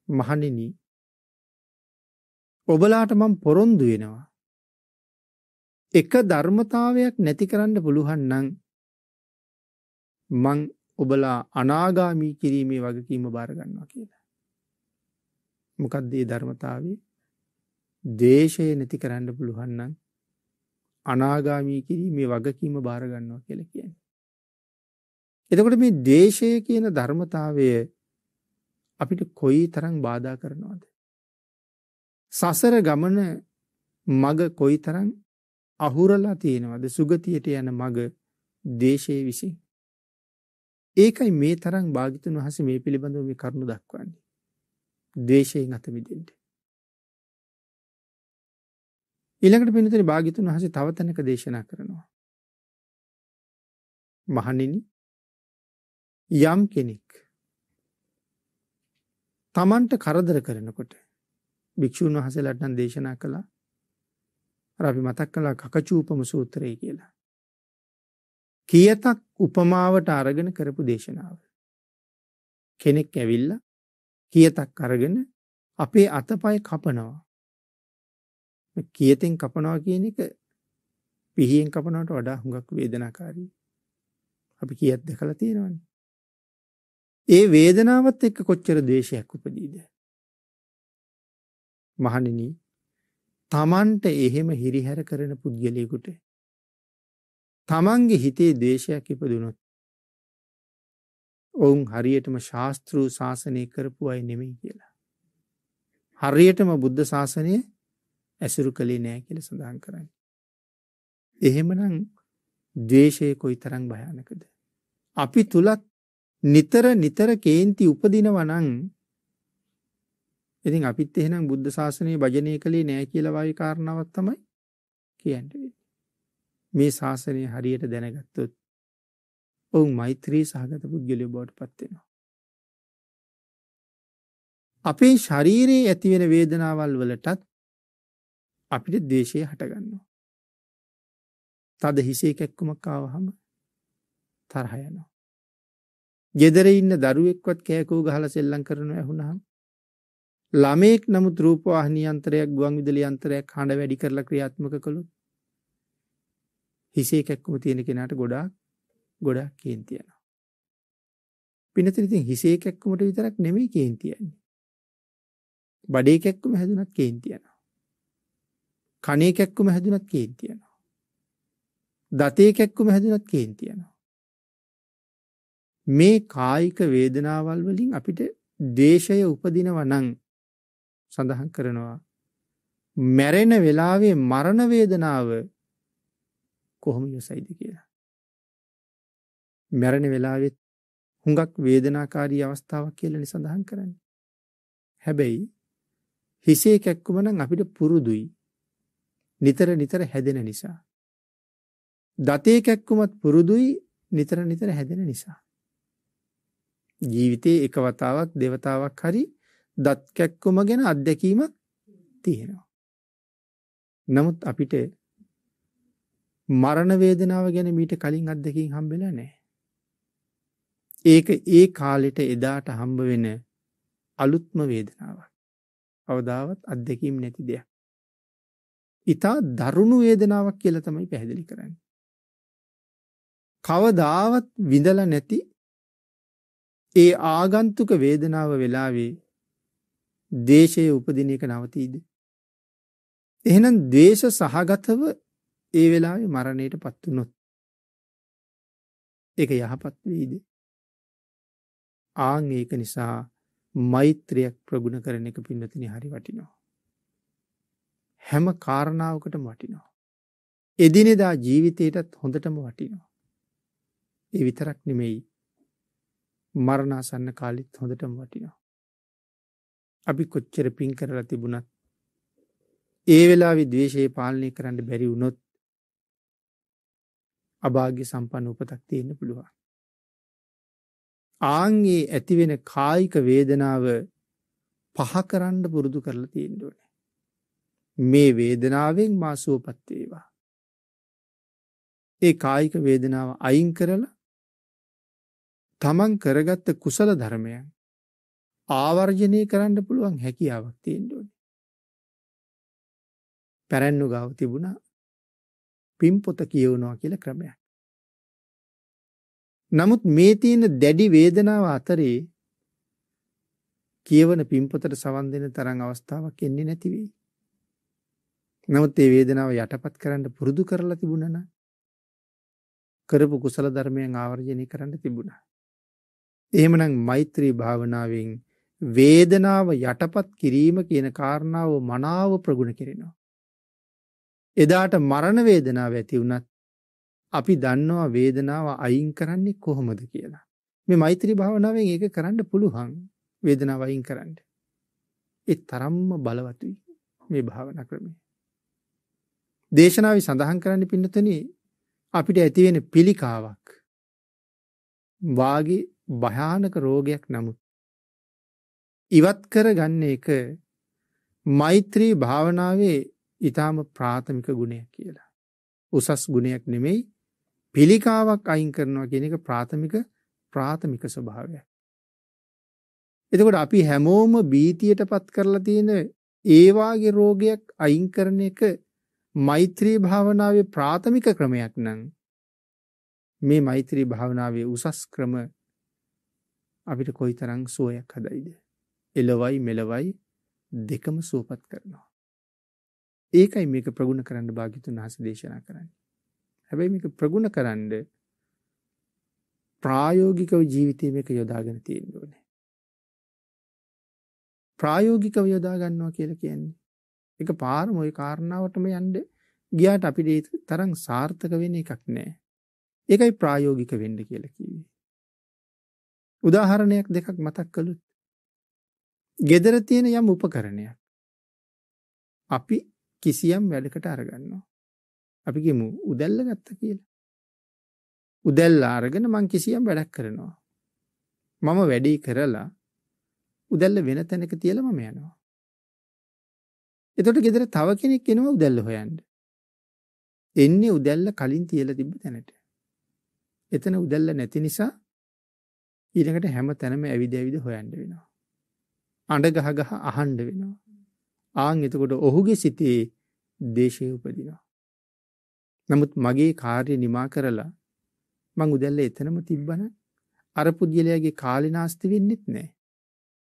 මහනිනී ඔබලාට මං පොරොන්දු වෙනවා. එක ධර්මතාවයක් නැති කරන්න පුළුවන් නං මං ඔබලා අනාගාමී කිරීමේ වගකීම භාරගන්නවා කියලා. මොකක්දේ ධර්මතාවේ දේශය නැති කරන්න පුළුවන්නන් අනාගාමී කිරීමේ වගකීම භාරගන්නවා කියල කියන්නේ. එතකොට මේ දේශය කියන ධර්මතාවය අපිට කොයි තරං බාධා කරනවාද. සසර ගමන මග කොයි තරං අහුරලා තියෙනවද සුගතියට යන මග දේශය විසින් ඒකයි මේ තරම් භාගිතුන් වහස මේ පිළිබඳව මේ කරුණු දක්වන්නේ. දවේශයෙන් අතමිදෙන්ට. ඉළඟට පිනතර භාගිතුන් වහස තවතනක දේශනා කරනවා. මහනිනි යම් කෙනෙක් තමන්ට කරදර කරනකොට භික්‍ෂූන් වහසලටන් දේශනා කළා රබි මතක් කලා කකචූපම සූත්‍රය කියලා. කියතක් උපමාවට අරගෙන කරපු දේශනාව. කෙනෙක් ඇවිල්ල කියතක් අරගෙන අපේ අතපයි කපනවා. කියතෙන් කපනවා කියන එක පිහියෙන් කපනට වඩා හුඟක් වේදනාකාරී. අපි කියත් දෙකලා තියෙනවන්නේ. ඒ වේදනාවත් එක්ක කොච්චර දේශයක් උපදීද. මහනිනි තමන්ට එහෙම හිරිහැර කරන පුද්ගලයකුට තමන්ගේ හිතේ දේශයක් ඉපදුනොත් ඔවුන් හරියටම ශාස්තෘූ ශාසනය කරපු අයි නෙමෙයි කියලා. හරියටම බුද්ධ ශාසනය ඇසුරු කළේ නෑ කියල සඳහන් කරන්න. එහෙමනම් දේශය කොයි තරං භයානකද. අපි තුළත් නිතර නිතර කේන්ති උපදිනවනං ඉතින් අපිත් එහෙනම් බුද්ධ ශාසනය භජනය කළේ නෑ කියලවායි කාරණාවත් තමයි කියන්ට මේ ශාසනය හරියට දැනගත්තොත් ඔවුන් මෛත්‍රී සහගත පුද්ගලය බෝට පත්වෙනවා. අපේ ශරීරයේ ඇතිවෙන වේදනාවල් වලටත් අපිට දේශය හටගන්නවා. තද හිසේ කැක්කුමක් ආවහම තරහයනවා. ගෙදර ඉන්න දරුවෙක්වත් කෑකෝ ගහල සෙල්ලං කරනු ඇහුණහම් ළමෙක් නමුත් රූපවාහිනී අන්තරයක් ගුවන් විදුලි අන්තරයක් හඬ වැඩි කරලා ක්‍රියාත්මක කළොත් හිසේ කැක්කුම තියෙන කෙනාට ගොඩාක් ගොඩක් කේන්තියනවා. පිනතින ඉතින් හිසේ කැක්කුමට විතරක් නෙමෙයි කේන්තියන්නේ. බඩේ කැක්කුම හැදුනත් කේන්තියනවා. කනේ කැක්කුම හැදුනත් කේන්තියනවා. දතේ කැක්කුම හැදුනත් කේන්තියනවා. මේ කායික වේදනාවල් වලින් අපිට දේශය උපදිනව නං සඳහන් කරනවා. මැරෙන වෙලාවේ මරණ වේදනාව කොහොම යොසයිද කියලා. මැරණ වෙලාවෙත් හුඟක් වේදනාකාරී අවස්ථාවක් කියලනි සඳහන් කරන්න. හැබැයි හිසේ කැක්කුමනං අපිට පුරුදුයි නිතර නිතර හැදෙන නිසා. දතේ කැක්කුමත් පුරුදුයි නිතර නිතර හැදෙන නිසා. ජීවිතයේ එක වතාවක් දෙවතාවක් හරි දත් කැක්කුම ගැන අත්දැකීමක් තියෙනවා. නමුත් අපිට මරණ වේදනාව ගැන මීට කලින් අත්දකින් හම්බෙල නෑ. ඒක ඒ කාලෙට එදාට හම්බ වෙන අලුත්ම වේදනාවක්. අවදාවත් අත්දැකීම් නැති දෙයක්. ඉතා දරුණු වේදනාවක් කියල තමයි පැහැදිලි කරන්න. කවදාවත් විඳල නැති ඒ ආගන්තුක වේදනාව වෙලාවේ දේශය උපදින එක නවතීද. එහෙනම් දේශ සහගතව ඒ වෙලාවේ මරණයට පත්වනොත්. එක යහපත් වීද. ආං ඒක නිසා මෛත්‍රයක් ප්‍රගුණ කරන එක පින්නතින හරි වටිනවා. හැම කාරණාවකටම වටිනවා. එදිනෙදා ජීවිතයටත් හොඳටම වටිනවා. ඒ විතරක් නෙමෙයි මරණාසන්න කාලිත් හොඳටම වටිනවා. අපි කොච්චර පින් කරලා තිබුණත් ඒ වෙලා විදවේශයේ පාලනය කරන්න බැරි වුණොත් අභාග්‍ය සම්පන්න උපතක් තියෙන්න්න පුළුවන්. ආන්ගේ ඇතිවෙන කායික වේදනාව පහ කරන්න පුරුදු කරලා තියෙන්ඩුවන. මේ වේදනාවෙන් මාසුවපත්වේවා. ඒ කායික වේදනාව අයින් කරලා තමන් කරගත්ත කුසල ධර්මයන් ආවර්ජනය කරන්න පුළුවන් හැකියාවක් තියෙන්ඩුවන. පැරැන්නු ගාව තිබුණා පිම් පොත කියවනවා කියල ක්‍රමයක්. නමුත් මේ තියෙන දැඩි වේදනාව අතරේ කියවන පිම්පොතට සවන් දෙන තරං අවස්ථාවක් එන්නේ නැතිවී. නමුත් ඒ වේදනාව යටපත් කරන්න පුරුදු කරලා තිබුණන කරපු කුසල ධර්මයෙන් ආවර්ජනය කරන්න තිබුණා. එහෙමනම් මෛත්‍රී භාවනාවෙන් වේදනාව යටපත් කිරීම කියන කාරණාව මනාව ප්‍රගුණ කෙරෙනවා. එදාට මරණ වේදනාව ඇති වුනත් අපි දන්නවා වේදනාව අයින් කරන්නේ කොහොමද කියලා. මේ මෛත්‍රී භාවනාවෙන් ඒක කරන්න පුළුවන් වේදනාව අයින් කරන්න. ඒ තරම්ම බලවතුයි මේ භාවනා ක්‍රමය. දේශනාවේ සඳහන් කරන්න පින්නතනේ අපිට ඇතිවෙන පිළිකාවක් වාගේ භයානක රෝගයක් නමුත් ඉවත් කර ගන්න එක මෛත්‍රී භාවනාවේ ඉතාම ප්‍රාථමික ගුණයක් කියලා. උසස් ගුණයක් නෙමෙයි පිළිකාවක් අයින් කරනවා කියන එක ප්‍රාථමික ප්‍රාථමික ස්වභාවය. එතකොට අපි හැමෝම බීතියට පත් කරලා තියෙන ඒවාගේ රෝගයක් අයින් කරන එක මෛත්‍රී භාවනාවේ ප්‍රාථමික ක්‍රමයක් නම් මේ මෛත්‍රී භාවනාවේ උසස් ක්‍රම අපිට කොයි තරං සුවයක් හදයිද. එලවයි මෙලවයි දෙකම සුවපත් කරනවා. ඒකයි මේක ප්‍රගුණ කරන්න භාගිතුන් වහස දේශනා කරන්න. හැබැයි මේක ප්‍රගුණ කරන්න ප්‍රායෝගිකව ජීවිතය මේක යොදාගෙන තියෙන්න ඕනේ. ප්‍රායෝගිකව යොදා ගන්නවා කියලා කියන්නේ. එක පාරම ওই කාරණාවටම යන්න ගියාට අපිට ඒක තරම් සාර්ථක වෙන එකක් නෑ. ඒකයි ප්‍රායෝගික වෙන්න කියලා කිව්වේ. උදාහරණයක් දෙකක් මතක් කළොත් ගෙදර තියෙන යම් උපකරණයක් අපි කිසියම් වැඩකට අරගන්නවා. අපි කියමු උදැල්ල ගත්ත කියලා. උදැල්ල අරගෙන මං කිසියම් වැඩක් කරනවා. මම වැඩේ කරලා උදැල්ල වෙන තැනක තියලා මම යනවා. එතකොට ගෙදර තව කෙනෙක් එනවා උදැල්ල හොයන්න. එන්නේ උදැල්ල කලින් තියලා තිබ්බ තැනට. එතන උදැල්ල නැති නිසා ඊළඟට හැම තැනම ඇවිද ඇවිද හොයන්න වෙනවා. අඬ ගහ ගහ අහන්න වෙනවා. ආන් එතකොට ඔහුගේ සිතේ දේශය උපදිනවා. නමුත් මගේ කාර්ය නිමා කරලා මං උදැල්ල එතනම තිබ්බන අර පුද්ගලයාගේ කාලිනාස්ති වෙන්නෙත් නෑ.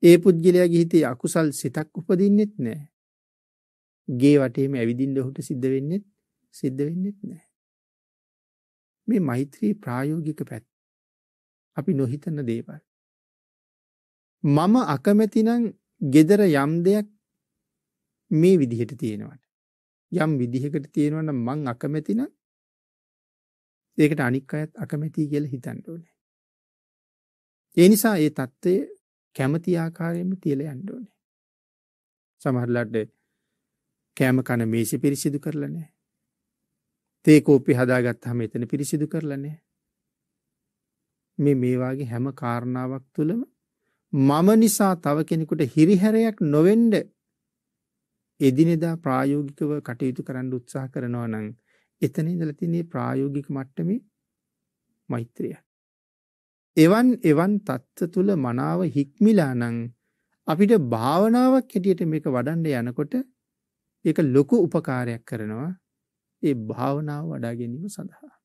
ඒ පුද්ගලයාගේ හිතේ අකුසල් සිතක් උපදින්නෙත් නෑ. ගේ වටේම ඇවිදින්ඩ ඔහුට සිද්ධ වෙන්නෙත් සිද්ධ වෙන්නෙත් නෑ. මේ මෛත්‍රී ප්‍රායෝගික පැත් අපි නොහිතන්න දේවල්. මම අකමැතිනං ගෙදර යම් දෙයක් මේ විදිහට තියෙනවට. යම් විදිහකට තියෙනවන්න මං අකමැතින ඒකට අනික් අයත් අකමැති කියල හිතන්ට ඕනේ. ඒ නිසා ඒ තත්ත්වය කැමති ආකාරයෙන්ම තියල යන්න ඕනේ. සමහරලට කෑම කන මේසි පිරිසිදු කරලනෑ. තේ කෝපි හදාගත් හම එතන පිරිසිදු කරලනෑ. මේ මේවාගේ හැම කාරණාවක් තුළම මම නිසා තව කෙනෙකුට හිරිහැරයක් නොවෙන්ඩ එදිනෙදා ප්‍රායෝගිකව කටයුතු කරන්න උත්සාහ කරනවා නං එතන ඉදලතිනේ ප්‍රායෝගික මට්ටමේ මෛත්‍රිය. එවන් එවන් තත්ත්ව තුළ මනාව හික්මිලා නං අපිට භාවනාවක් හැටියට මේක වඩන්ඩ යනකොට ඒක ලොකු උපකාරයක් කරනවා ඒ භාවනාව වඩා ගැනීම සඳහා.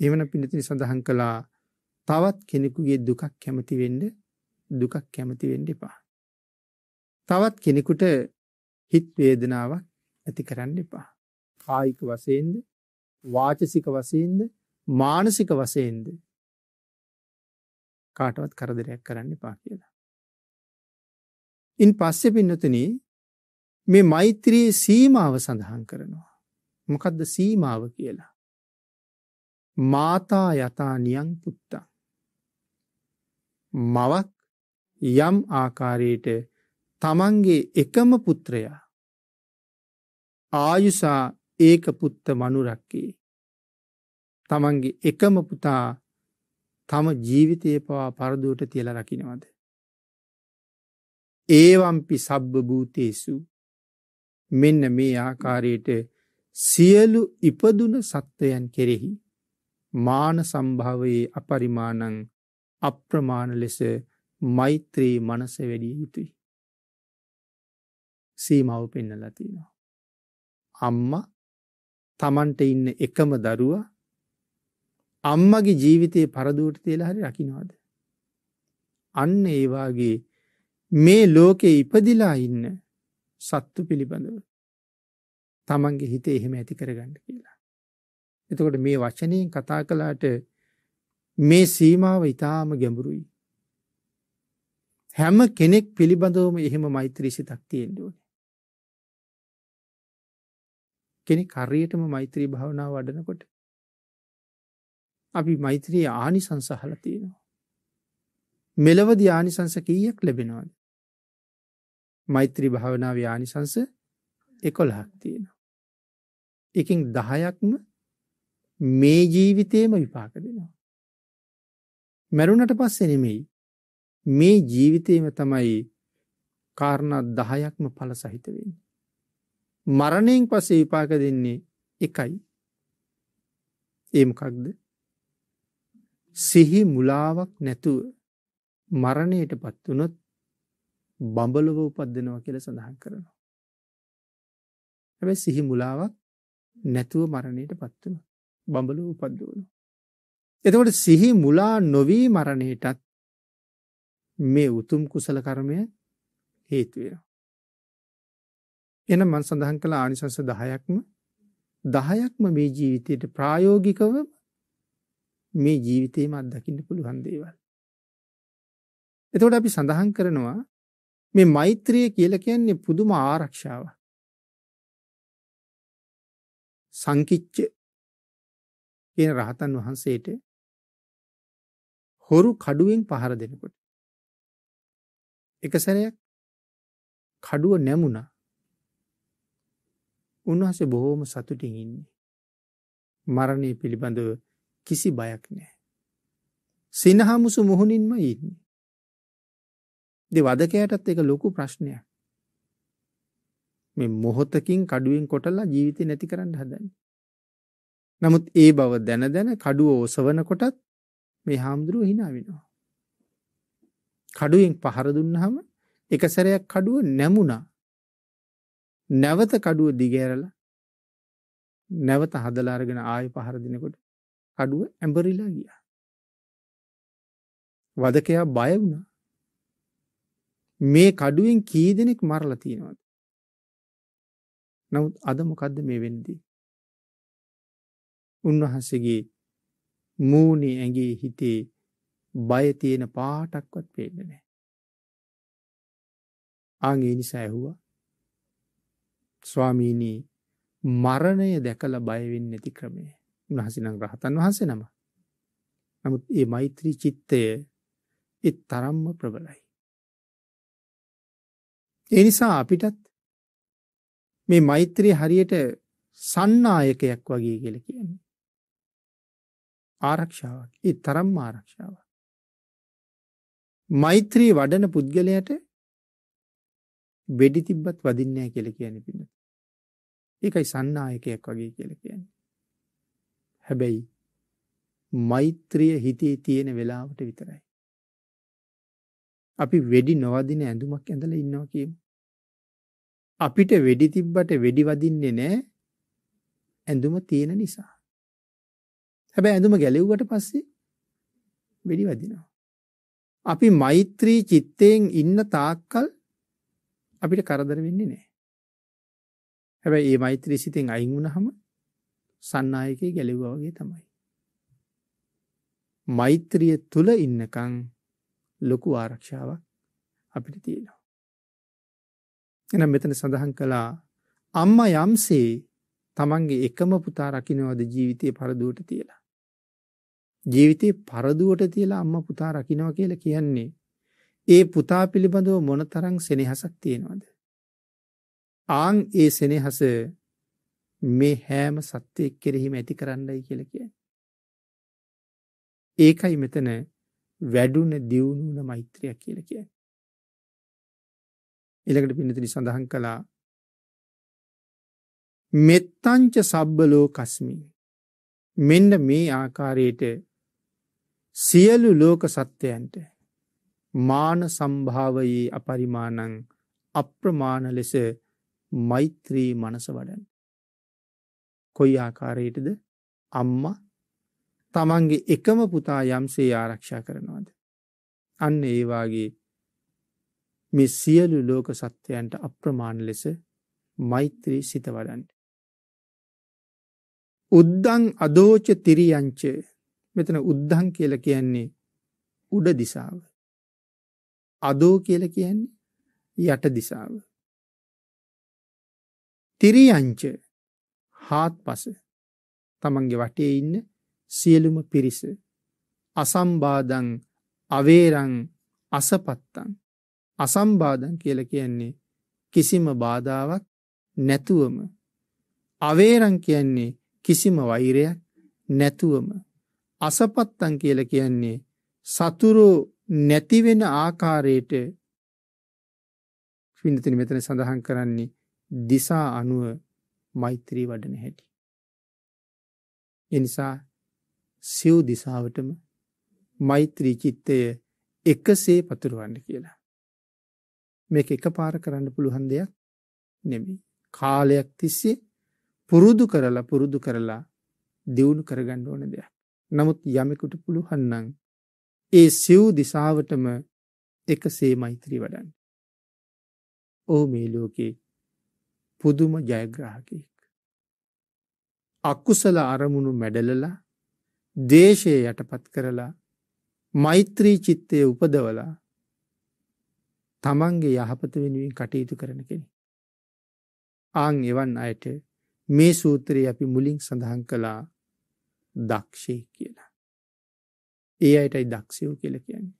එවන පිනතිනි සඳහන් කළා තවත් කෙනෙකුගේ දුකක් කැමති වෙන්ඩ දුකක් කැමති වෙන්ඩ එපා. තවත් කෙනෙකුට හිත් වේදනාවක් ඇති කරන්න එපා. කායික වසයෙන්ද වාචසික වසයෙන්ද මානසික වසයෙන්ද කාටවත් කරදරයක් කරන්න එපා කියලා. ඉන් පස්සෙ පින්නතන මේ මෛත්‍රයේ සීමාව සඳහන් කරනවා. මොකදද සීමාව කියලා. මාතා යතා නියං පුත්තා. මවක් යම් ආකාරයට තමන්ගේ එකම පුත්‍රයා. ආයුසා ඒක පුත්ත මනුරක්කේ. තමන්ගේ එකම පුතා තම ජීවිතය පවා පරදුවට තියල රකිනවද. ඒවම්පි සබ්බ භූතේසු. මෙන්න මේ ආකාරයට සියලු ඉපදුන සත්වයන් කෙරෙහි මාන සම්භාවයේ අපරිමානං අප්‍රමාණ ලෙස මෛත්‍රී මනස වැඩිය යුතුයි. සීමව පෙන්නලා තියෙනවා. අම්ම තමන්ට ඉන්න එකම දරුවා අම්මගේ ජීවිතයේ පරදුවට තියලා හරි රකිනවාද. අන්න ඒවාගේ මේ ලෝකෙ ඉපදිලා ඉන්න සත්තු පිළිබඳව තමන්ගේ හිතේ එහෙම ඇති කරගන්න කියලා. එතකොට මේ වචනයෙන් කතා කලාට මේ සීමාව ඉතාම ගැඹුරුයි. හැම කෙනෙක් පිළිබඳවම එහෙම මෛත්‍රී සිතක් තියෙන්ට ඕනේ. කෙනෙක් හරියටම මෛත්‍රී භාවනාව වඩනකොට අපි මෛත්‍රී ආනිසංස අහලා තියෙනවා. මෙලවදී ආනිසංස කීයක් ලැබෙනවාද. මෛත්‍රී භාවනාව ආනිසංස එකොළහක් තියෙනවා. එකින් දහයක්ම මේ ජීවිතයම විපාක දෙනවා. මැරුණට පස්සේ නෙමෙයි මේ ජීවිතයම තමයි කාරණා දහයක්ම පල සහිත වෙන්නේ. මරණයෙන් පස්සේ විපාක දෙන්නේ එකයි. ඒමකක්ද සිහි මුලාවක් නැතුව මරණයට පත් වනොත් බඹලොව උපද්දනවා කියල සඳහන් කරනවා. හැබැ සිහි මුලාවක් නැතුව මරණයට පත්වන බඹලු උපද්දවනු. එතකොට සිහි මුලා නොවී මරණයටත් මේ උතුම් කුසල කර්මය හේතුවෙන. එන මන් සඳහන් කළ ආනිසංස දහයක්ම දහයක්ම මේ ජීවිතයට ප්‍රායෝගිකව මේ ජීවිතයම අත්දකින්න පුළුවන් දේවල්. එතකොට අපි සඳහන් කරනවා මේ මෛත්‍රිය කියල කියන්නේ පුදුම ආරක්ෂාව. සංකිච්ච කියන රහතන් වහන්සේට හොරු කඩුවෙන් පහර දෙනකොට. එක සැරයක් කඩුව නැමුණා උන්වහසේ බොහෝම සතුටින් ඉන්නේ. මරණය පිළිබඳව කිසි බයක් නෑ. සිනහාමුසු මුහුණින්ම ඉන්නේ. දෙ වදකයටත් එක ලොකු ප්‍රශ්නයක්. මේ මොහොතකින් කඩුවෙන් කොටල්ලා ජීවිතය නැති කරන්න හදන්න. නමුත් ඒ බව දැන දැන කඩුව ඔසවන කොටත් මේ හාමුදුරුව හිනා වෙනවා. කඩුවෙන් පහර දුන්නහම එක සැරයක් කඩුව නැමුණා නැවත කඩුව දිගෑරල නැවත හදලාරගෙන ආය පහර දෙනකොට කඩුව ඇඹරිලා ගිය. වදකයා බය වුණ මේ කඩුවෙන් කී දෙනෙක් මරල තියෙනවද. නමුත් අද මොකක්ද මේ වෙන්දී. උන්වහන්සේගේ මූනේ ඇගේ හිතේ බය තියෙන පාටක්වත් පේන්නනෑ. ආගේ නිසා ඇහුවා ස්වාමීනී මරණය දැකල බයවෙන්න නැති ක්‍රමය උන්හසිනං රහතන් වහන්සේ නම. නමුත් ඒ මෛත්‍රී චිත්තය එත් තරම්ම ප්‍රබලයි. එනිසා අපිටත් මේ මෛත්‍රී හරියට සන්නායකයක් වගේ කියල කියන්නේ. ආරක්ෂාවක් ඒ තරම් ආරක්ෂාව. මෛත්‍රී වඩන පුද්ගලයට වෙඩි තිබ්බත් වදින්නෑ කියල කියන පින. ඒකයි සන්නායකයක් වගේ කියල කියන්නේ. හැබැයි මෛත්‍රිය හිතේ තියෙන වෙලාවට විතරයි. අපි වෙඩි නොවදින ඇඳුමක් ඇඳල ඉන්නවා කියම. අපිට වෙඩි තිබ්බට වෙඩි වදින්නේ නෑ ඇඳුම තියෙන නිසා. හැබැ ඇඳුම ගැලෙව්වට පස්සේ වෙඩි වදිනවා. අපි මෛත්‍රී චිත්තයෙන් ඉන්න තාක්කල් අපිට කරදර වෙන්නේ නෑ. හැබැයි ඒ මෛත්‍රී සිතෙන් අයින් වුණහම සන්නායකයේ ගැලෙව්වාගේ තමයි. මෛත්‍රිය තුළ ඉන්නකං ලොකු ආරක්ෂාවක් අපිට තියෙනවා. එනම් මෙතන සඳහන් කළා අම්ම යම්සේ තමන්ගේ එකම පුතා රකිනවද ජීවිතය පරදුවට තියලා. ජීවිතය පරදුවට තියලා අම්ම පුතා රකිනව කියලා කියන්නේ ඒ පුතා පිළිබඳව මොනතරං සෙනෙහසක් තියෙනවද. ආං ඒ සෙනෙහස මේ හෑම සත්‍යයක් කෙරෙහිම ඇති කරන්නයි කියල කිය. ඒකයි මෙතන වැඩුන දියුණුන මෛත්‍රයක් කියල කිය. එළකට පිනතිනි සඳහන් කළා මෙත්තංච සබ්බලෝ කස්මි මෙන්න මේ ආකාරයට සියලු ලෝක සත්‍යයන්ට මාන සම්භාවයේ අපරිමානං අප්‍රමාණ ලෙස මෛත්‍රී මනස වඩන්. කොයි ආකාරයටද අම්ම තමන්ගේ එකම පුතා යම්සේ ආරක්ෂා කරනවාද. අන්න ඒවාගේ මේ සියලු ලෝක සත්‍යයන්ට අප්‍රමාණ ලෙස මෛත්‍රී සිත වඩන්ට. උද්දං අදෝච තිරියංච මෙතන උද්දං කියල කියන්නේ උඩ දිසාව. අදෝ කියල කියන්නේ යට දිසාව. තිරියංච හාත් පස තමන්ගේ වටේ ඉන්න සියලුම පිරිස. අසම්බාදං අවේරං අසපත්තං. අසම්බාධන් කියල කියන්නේ කිසිම බාධාවක් නැතුවම. අවේරං කියන්නේ කිසිම වෛරයක් නැතුවම. අසපත්තං කියල කියන්නේ සතුරු නැතිවෙන ආකාරයට පිඳතින මෙතන සඳහන් කරන්නේ දිසා අනුව මෛත්‍රී වඩන හැටි. එනිසා සිව් දිසාවටම මෛත්‍රී චිත්තය එකසේ පතුරුවන්න කියලා. මේක එක පාර කරන්න පුළුවන් දෙයක් නෙමි. කාලයක් තිස්සේ පුරුදු කරලා පුරුදු කරලා දියුණු කරගන්න ඕන දෙයක්. නමුත් යමෙකුට පුළුහන්නන් ඒ සිව් දිසාවටම එකසේ මෛත්‍රී වඩන්න. ඕ මේ ලෝකේ පුදුම ජයග්‍රාහකයෙක්. අක්කුසල අරමුණු මැඩලලා දේශය යටපත් කරලා මෛත්‍රී චිත්තය උපදවලා තමන්ගේ යහපත වෙනුවෙන් කටයුතු කරන කෙනෙ. ආං එවන් අයට මේ සූත්‍රයේ අපි මුලින් සඳහන් කළා දක්ෂය කියලා. ඒ අයටයි දක්ෂයෝ කියල කියන්නේ.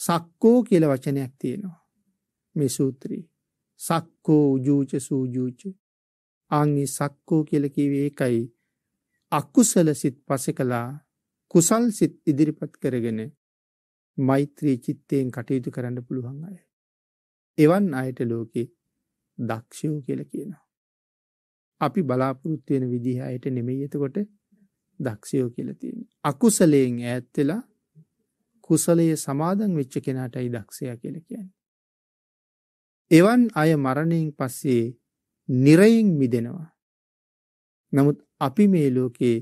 සක්කෝ කියල වචනයක් තියෙනවා. මේ සූත්‍රී. සක්කෝ උජූච සූජූච අංගේ සක්කෝ කියලකිවේ එකයි අක්කුසල සිත් පස කලා කුසල් සිත් ඉදිරිපත් කරගෙන මෛත්‍රී චිත්තයෙන් කටයුතු කරන්න පුළුවන් අය. එවන් අයට ලෝකෙ දක්ෂයෝ කියල කියනවා. අපි බලාපොරොත්තුවෙන විදිහ අයට නෙමෙයි එතකොට දක්ෂයෝ කියලතින්. අකුසලයෙන් ඈත්වෙලා කුසලයේ සමාදන් වෙච්ච කෙනාටයි දක්ෂය කියල කියන්න. එවන් අය මරණයෙන් පස්සේ නිරයින් මිදෙනවා. නමුත් අපි මේ ලෝකේ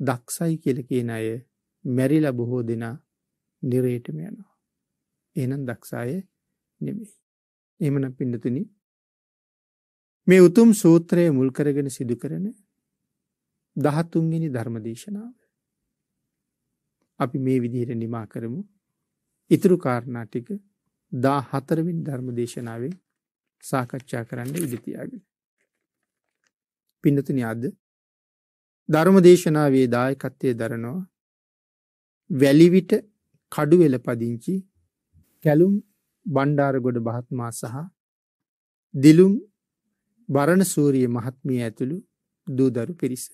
දක්සයි කියල කියන අය මැරිල බොහෝ දෙනා නිරේටම යනවා. එනම් දක්ෂාය නෙමෙයි. එමන පිඩතුනි මේ උතුම් සූත්‍රය මුල් කරගෙන සිදු කරන දහත්තුන්ගෙන ධර්මදේශනාව. අපි මේ විදිහට නිමා කරමු ඉතුරු කාරණාටික දා හතරවින් ධර්මදේශනාවේ සාකච්ඡා කරන්න ඉදිතියාගෙන. පින්නතුනි අද ධර්මදේශනාවේ දායකත්වය දරනවා වැලිවිට කඩුවෙල පදිංචි කැලුම් බණ්ඩාරගොඩ බහත්මා සහ දිලුම් බරණ සූරිය මහත්මිය ඇතුළු දූදරු පිරිස.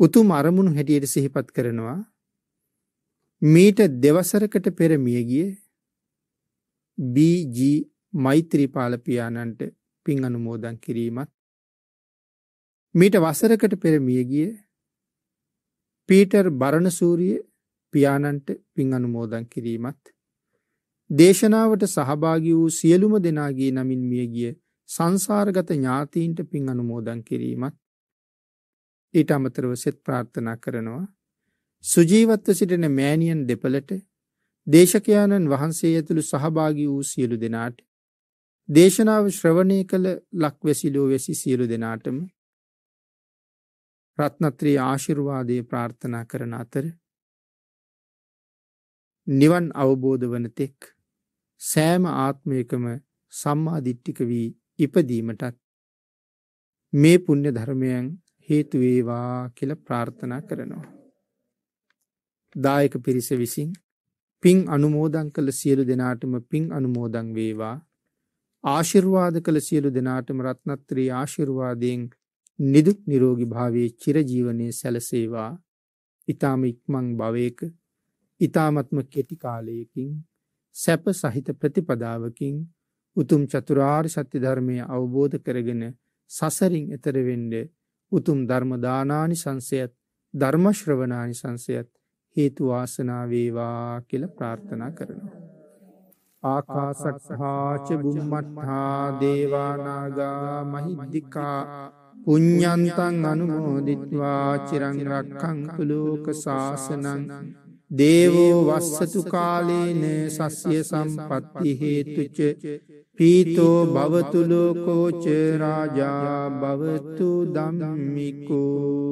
උතුම් අරමුණු හැටියට සිහිපත් කරනවා. මීට දෙවසරකට පෙර මියගිය BG මෛත්‍රීපාලපියානන්ට පින් අනුමෝදන් කිරීමත් මීට වසරකට පෙර මියගිය පීටර් බරණසූරිය පියාණන්ට පින් අනුමෝදන් කිරීමත් දේශනාවට සහභාගි වූ සියලුම දෙනාගේ නමින් මියගිය සංසාරගත ඥාතීන්ට පින් අනුමෝදන් කිරීමත් ඊට අමතරව සෙත් ප්‍රාර්ථනා කරනවා. සුජීවත්ව සිටින මෑනියන් දෙපලට දේශකයාණන් වහන්සේ ඇතුළු සහභාගි වූ සියලු දෙනාට දේශනාව ශ්‍රවණය කළ ලක්වැසිලෝ වැසි සියලු දෙනාටම රත්නත්‍රී ආශිර්වාදය ප්‍රාර්ථනා කරන අතර නිවන් අවබෝධ වන තෙක් සෑම ආත්මයකම සම්මාධිට්ටික වී ඉපදීමටත් මේ පුුණ්‍ය ධර්මයන් හේතුවේවා කියල ප්‍රාර්ථනා කරනවා. දායක පිරිස විසින් පින් අනුමෝදං කළ සියලු දෙනාටම පින් අනුමෝදං වේවා ආශිර්වාද කළ සියලු දෙනාටම රත්නත්‍රී ආශිර්වාදයෙන් නිදුක් නිරෝගි භාවයේ චිරජීවනය සැලසේවා ඉතාම ඉක්මං භවයක ඉතාමත්ම කෙටි කාලයකින් සැප සහිත ප්‍රතිපදාවකින් උතුම් චතුරාර් සත්‍ය ධර්මය අවබෝධ කරගෙන සසරින් එතරවෙන්ඩ උතුම් ධර්මදානානි සංසයත් ධර්මශ්‍රවනානි සංසයත් හේතුවාසනාවේවා කියල ප්‍රාර්ථනා කරනවා. ආකාසටහාච බුම්මටහා දේවානාගා මහිද්දිකා පුඤ්ඤන්තං අනුමෝදිත්වා චිරං රක්ඛන්තු ලෝක සාසනං දේවෝ වස්සතු කාලේන සස්්‍ය සම්පත්ති හේතුච පීතෝ භවතු ලෝකෝච රාජා භවතු ධම්මිකෝ